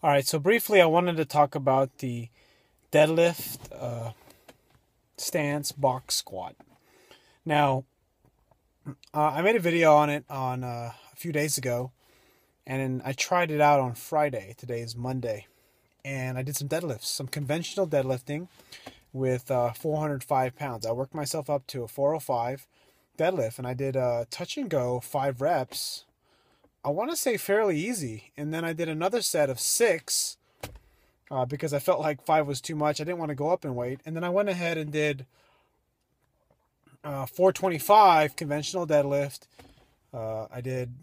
All right, so briefly, I wanted to talk about the deadlift uh, stance box squat. Now, uh, I made a video on it on uh, a few days ago, and I tried it out on Friday. Today is Monday, and I did some deadlifts, some conventional deadlifting with uh, 405 pounds. I worked myself up to a 405 deadlift, and I did a touch and go five reps. I want to say fairly easy, and then I did another set of six uh, because I felt like five was too much. I didn't want to go up in weight, and then I went ahead and did uh, 425 conventional deadlift. Uh, I did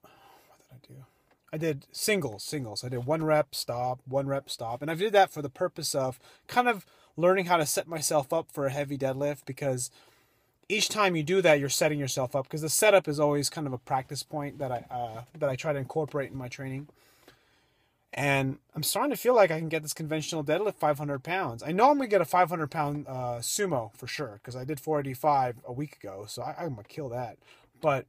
what did I do? I did singles, singles. I did one rep, stop, one rep, stop, and I did that for the purpose of kind of learning how to set myself up for a heavy deadlift because each time you do that, you're setting yourself up because the setup is always kind of a practice point that I uh, that I try to incorporate in my training. And I'm starting to feel like I can get this conventional deadlift 500 pounds. I know I'm gonna get a 500 pound uh, sumo for sure because I did 485 a week ago, so I, I'm gonna kill that. But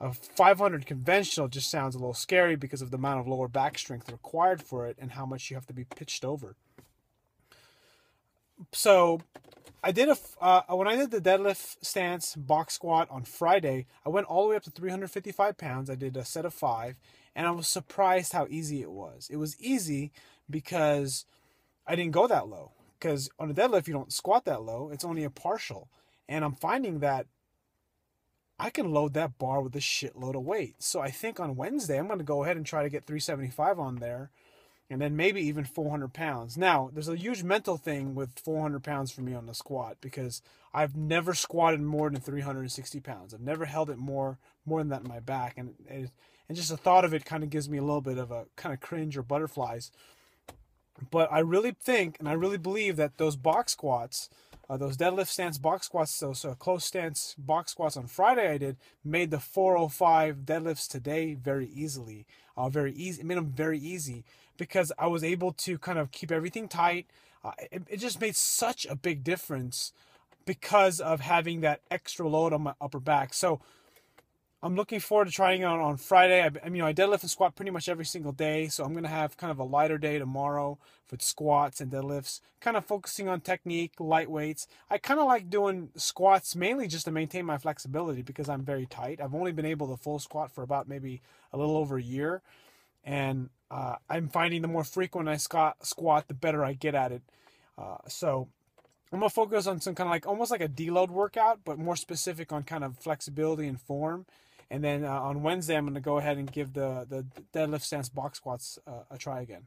a 500 conventional just sounds a little scary because of the amount of lower back strength required for it and how much you have to be pitched over. So I did a uh, when I did the deadlift stance box squat on Friday. I went all the way up to 355 pounds. I did a set of five, and I was surprised how easy it was. It was easy because I didn't go that low. Because on a deadlift, you don't squat that low. It's only a partial, and I'm finding that I can load that bar with a shitload of weight. So I think on Wednesday I'm going to go ahead and try to get 375 on there and then maybe even 400 pounds. Now, there's a huge mental thing with 400 pounds for me on the squat because I've never squatted more than 360 pounds. I've never held it more more than that in my back, and it, and just the thought of it kind of gives me a little bit of a kind of cringe or butterflies. But I really think and I really believe that those box squats uh, those deadlift stance box squats, those uh, close stance box squats on Friday I did made the 405 deadlifts today very easily. Uh, very easy. It made them very easy because I was able to kind of keep everything tight. Uh, it, it just made such a big difference because of having that extra load on my upper back. So I'm looking forward to trying out on Friday. I, I mean, you know, I deadlift and squat pretty much every single day, so I'm gonna have kind of a lighter day tomorrow with squats and deadlifts, kind of focusing on technique, light weights. I kind of like doing squats mainly just to maintain my flexibility because I'm very tight. I've only been able to full squat for about maybe a little over a year, and uh, I'm finding the more frequent I squat, squat, the better I get at it. Uh, so I'm gonna focus on some kind of like almost like a deload workout, but more specific on kind of flexibility and form and then uh, on Wednesday, I'm going to go ahead and give the, the deadlift stance box squats uh, a try again.